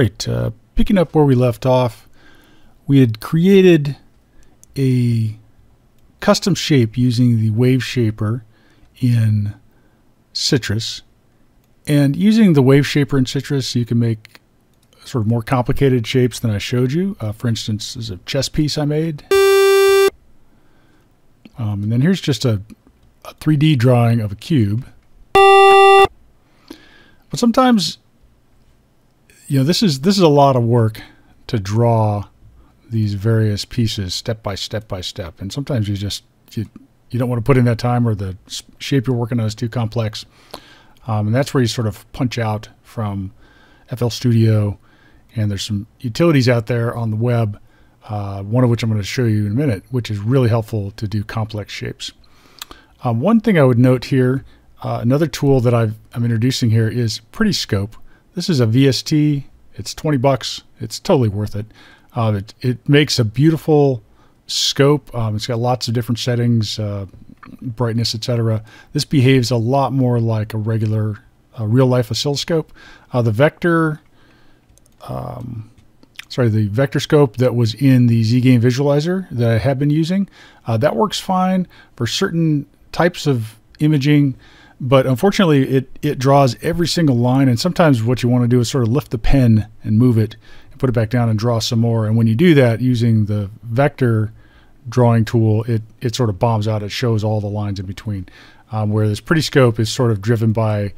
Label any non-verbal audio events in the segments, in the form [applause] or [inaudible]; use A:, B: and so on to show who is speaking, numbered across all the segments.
A: right, uh, picking up where we left off, we had created a custom shape using the wave shaper in Sytrus. And using the wave shaper in Sytrus, you can make sort of more complicated shapes than I showed you. Uh, for instance, there's a chess piece I made. Um, and then here's just a, a 3D drawing of a cube. But sometimes, you know, this is this is a lot of work to draw these various pieces step by step by step. And sometimes you just you, you don't want to put in that time or the shape you're working on is too complex. Um, and that's where you sort of punch out from FL Studio. And there's some utilities out there on the web, uh, one of which I'm going to show you in a minute, which is really helpful to do complex shapes. Um, one thing I would note here, uh, another tool that i am introducing here is PrettyScope. This is a VST. It's 20 bucks. It's totally worth it. Uh, it, it makes a beautiful scope. Um, it's got lots of different settings, uh, brightness, etc. This behaves a lot more like a regular uh, real life oscilloscope. Uh, the vector, um, sorry, the vector scope that was in the Z-Game visualizer that I have been using, uh, that works fine for certain types of imaging. But unfortunately, it, it draws every single line, and sometimes what you want to do is sort of lift the pen and move it and put it back down and draw some more. And when you do that using the vector drawing tool, it, it sort of bombs out. It shows all the lines in between. Um, where this pretty scope is sort of driven by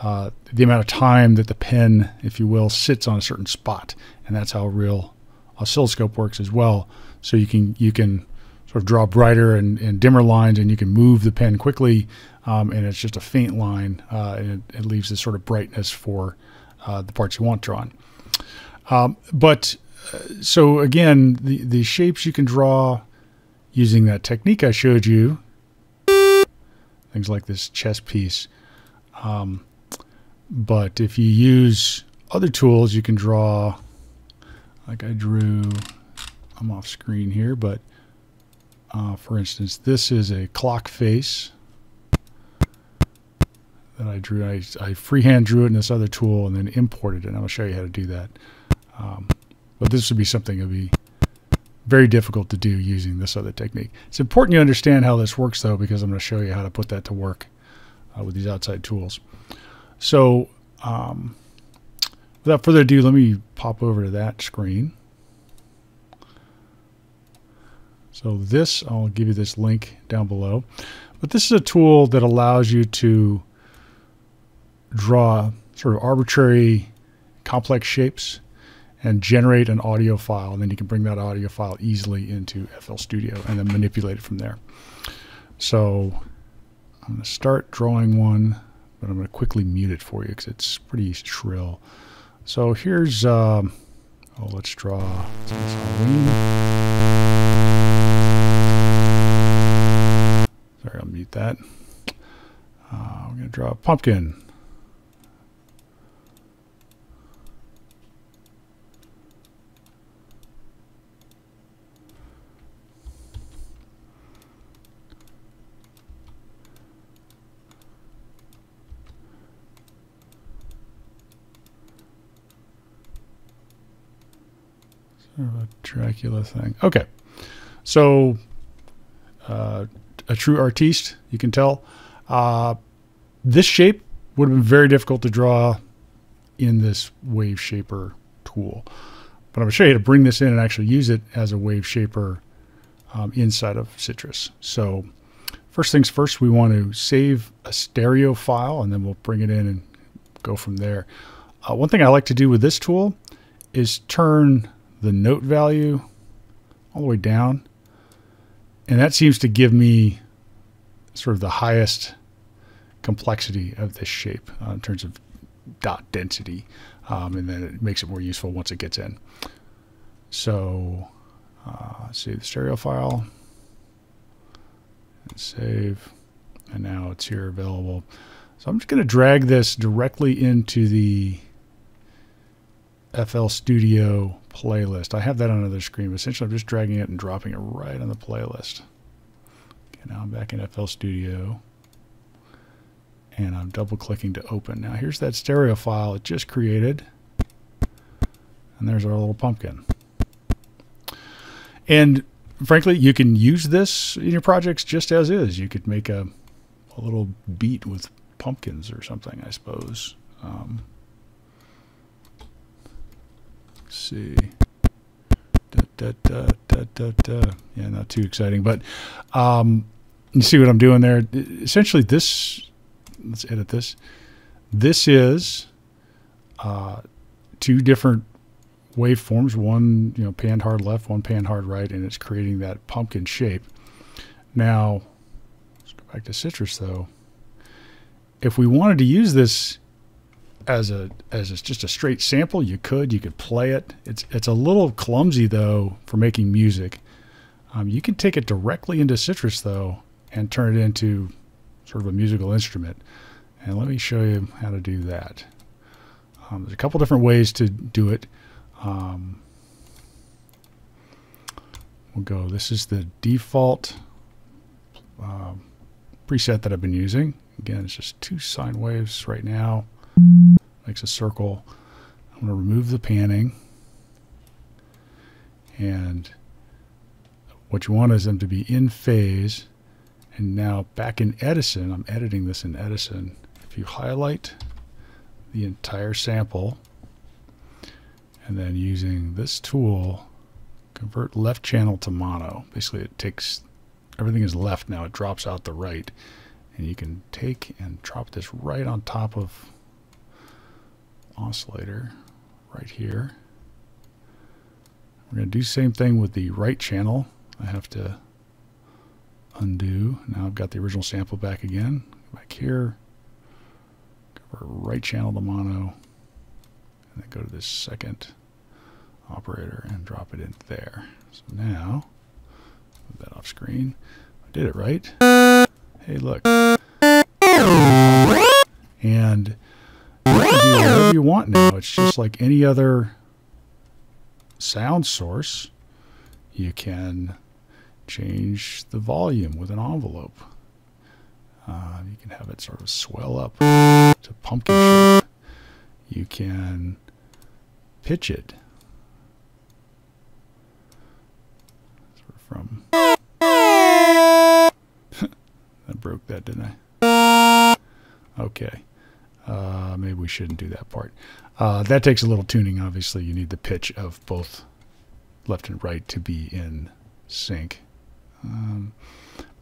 A: uh, the amount of time that the pen, if you will, sits on a certain spot. And that's how real oscilloscope works as well. So you can you can sort of draw brighter and, and dimmer lines, and you can move the pen quickly, um, and it's just a faint line, uh, and it, it, leaves this sort of brightness for uh, the parts you want drawn. Um, but uh, so again, the, the shapes you can draw using that technique I showed you, things like this chess piece. Um, but if you use other tools, you can draw, like I drew, I'm off screen here, but uh, for instance, this is a clock face that I drew. I, I freehand drew it in this other tool and then imported it. And I'll show you how to do that. Um, but this would be something that would be very difficult to do using this other technique. It's important you understand how this works though, because I'm going to show you how to put that to work uh, with these outside tools. So um, without further ado, let me pop over to that screen. So this, I'll give you this link down below. But this is a tool that allows you to draw sort of arbitrary complex shapes and generate an audio file. And then you can bring that audio file easily into FL Studio and then manipulate it from there. So I'm going to start drawing one, but I'm going to quickly mute it for you because it's pretty shrill. So here's, um, oh, let's draw Mute that. Uh, I'm going to draw a pumpkin. Sort of a Dracula thing. Okay. So, a true artiste, you can tell. Uh, this shape would have been very difficult to draw in this wave shaper tool. But I'm going to show you to bring this in and actually use it as a wave shaper um, inside of Sytrus. So first things first, we want to save a stereo file and then we'll bring it in and go from there. Uh, one thing I like to do with this tool is turn the note value all the way down. And that seems to give me sort of the highest complexity of this shape uh, in terms of dot density. Um, and then it makes it more useful once it gets in. So uh, save the stereo file and save. And now it's here available. So I'm just going to drag this directly into the FL Studio playlist. I have that on another screen. But essentially, I'm just dragging it and dropping it right on the playlist. Okay, now I'm back in FL Studio. And I'm double clicking to open. Now here's that stereo file it just created. And there's our little pumpkin. And frankly, you can use this in your projects just as is. You could make a, a little beat with pumpkins or something, I suppose. Um, see. Da, da, da. Yeah, not too exciting, but um, you see what I'm doing there. Essentially, this. Let's edit this. This is uh, two different waveforms. One, you know, pan hard left, one pan hard right, and it's creating that pumpkin shape. Now, let's go back to Sytrus though. If we wanted to use this as a as a, just a straight sample, you could. You could play it. It's it's a little clumsy though for making music. Um, you can take it directly into Sytrus though and turn it into sort of a musical instrument. And let me show you how to do that. Um, there's a couple different ways to do it. Um, we'll go. This is the default uh, preset that I've been using. Again, it's just two sine waves right now makes a circle. I'm going to remove the panning. And what you want is them to be in phase. And now back in Edison, I'm editing this in Edison. If you highlight the entire sample, and then using this tool, convert left channel to mono. Basically, it takes everything is left now. It drops out the right. And you can take and drop this right on top of oscillator right here. We're going to do the same thing with the right channel. I have to undo. Now I've got the original sample back again. Back here, cover right channel to mono, and then go to this second operator and drop it in there. So now, move that off screen. I did it right. Hey, look. And you want now. It's just like any other sound source. You can change the volume with an envelope. Uh, you can have it sort of swell up to pumpkin shape. You can pitch it sort of from. [laughs] I broke that, didn't I? Okay. Uh, maybe we shouldn't do that part. Uh, that takes a little tuning. Obviously, you need the pitch of both left and right to be in sync. Um,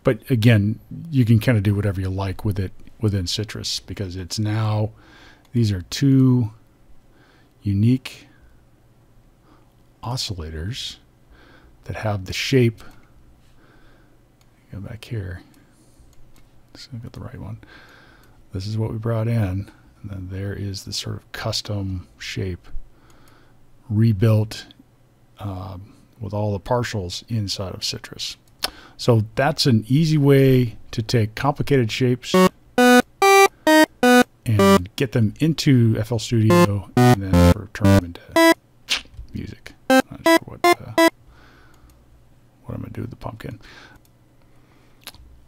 A: but again, you can kind of do whatever you like with it within Sytrus because it's now, these are two unique oscillators that have the shape. Go back here. Let's look at the right one. This is what we brought in. And then there is the sort of custom shape rebuilt um, with all the partials inside of Sytrus. So that's an easy way to take complicated shapes and get them into FL Studio and then sort of turn them into music. Not sure what, uh, what I'm going to do with the pumpkin.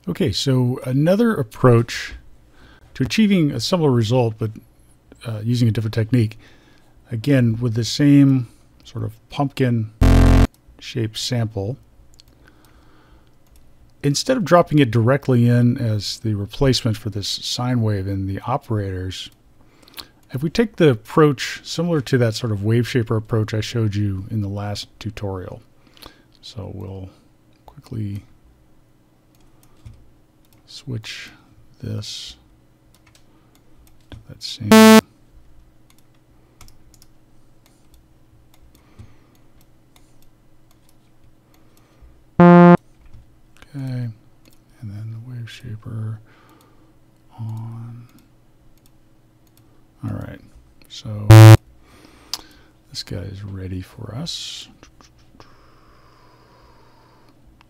A: Okay, so another approach to achieving a similar result, but uh, using a different technique. Again, with the same sort of pumpkin shaped sample, instead of dropping it directly in as the replacement for this sine wave in the operators, if we take the approach similar to that sort of wave shaper approach I showed you in the last tutorial. So we'll quickly switch this Let's see. Okay, and then the wave shaper on. All right, so this guy is ready for us.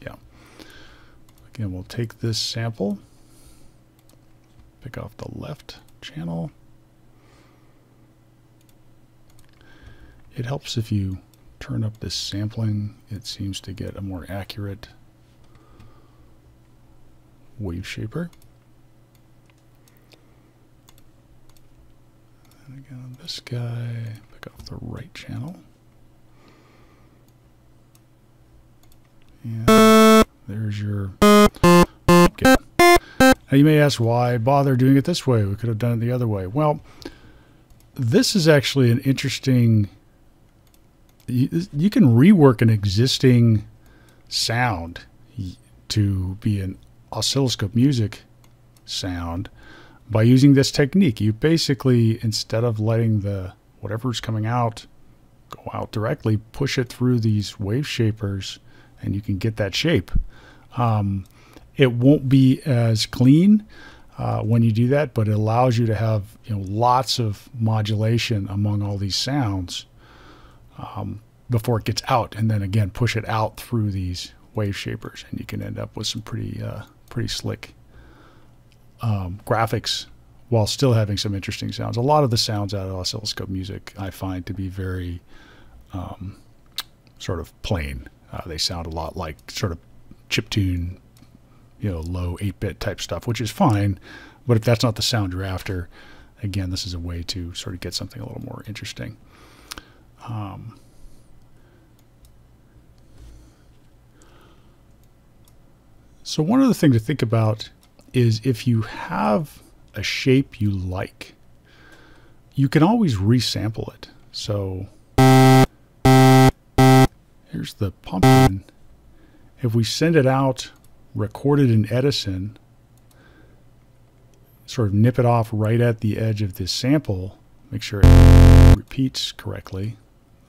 A: Yeah. Again, we'll take this sample, pick off the left channel. It helps if you turn up this sampling. It seems to get a more accurate wave shaper. And again, this guy, pick off the right channel. And there's your now you may ask why bother doing it this way? We could have done it the other way. Well, this is actually an interesting. You, you can rework an existing sound to be an oscilloscope music sound by using this technique. You basically, instead of letting the whatever's coming out go out directly, push it through these wave shapers, and you can get that shape. Um, it won't be as clean uh, when you do that, but it allows you to have you know lots of modulation among all these sounds um, before it gets out, and then again push it out through these wave shapers, and you can end up with some pretty uh, pretty slick um, graphics while still having some interesting sounds. A lot of the sounds out of oscilloscope music I find to be very um, sort of plain. Uh, they sound a lot like sort of chip tune you know, low 8-bit type stuff, which is fine. But if that's not the sound you're after, again, this is a way to sort of get something a little more interesting. Um, so one other thing to think about is if you have a shape you like, you can always resample it. So here's the pumpkin. If we send it out recorded in Edison, sort of nip it off right at the edge of this sample, make sure it repeats correctly.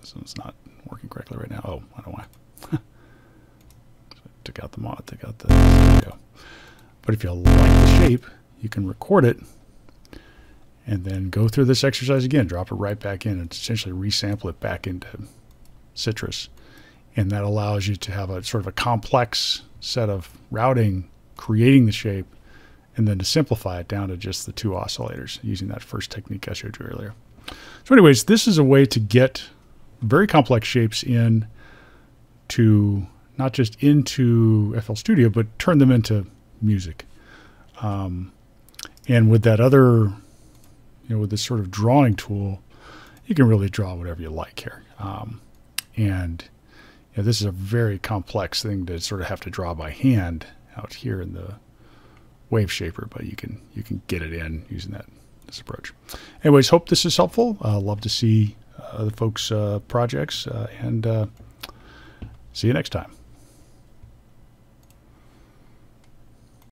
A: This one's not working correctly right now. Oh, I don't know why. [laughs] so took out the mod, took out the video. But if you like the shape, you can record it and then go through this exercise again, drop it right back in and essentially resample it back into Sytrus. And that allows you to have a sort of a complex set of routing, creating the shape, and then to simplify it down to just the two oscillators using that first technique I showed you earlier. So anyways, this is a way to get very complex shapes in to not just into FL Studio, but turn them into music. Um, and with that other, you know, with this sort of drawing tool, you can really draw whatever you like here. Um, and know, this is a very complex thing to sort of have to draw by hand out here in the wave shaper, but you can you can get it in using that this approach. Anyways, hope this is helpful. Uh, love to see uh, the folks' uh, projects, uh, and uh, see you next time.